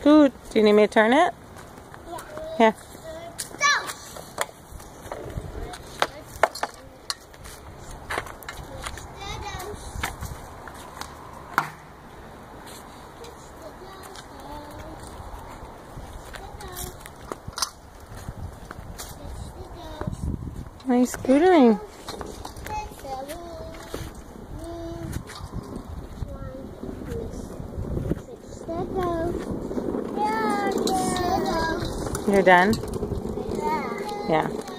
Scoot. Do you need me to turn it? Yeah. Here. Nice scootering. You're done? Yeah. Yeah.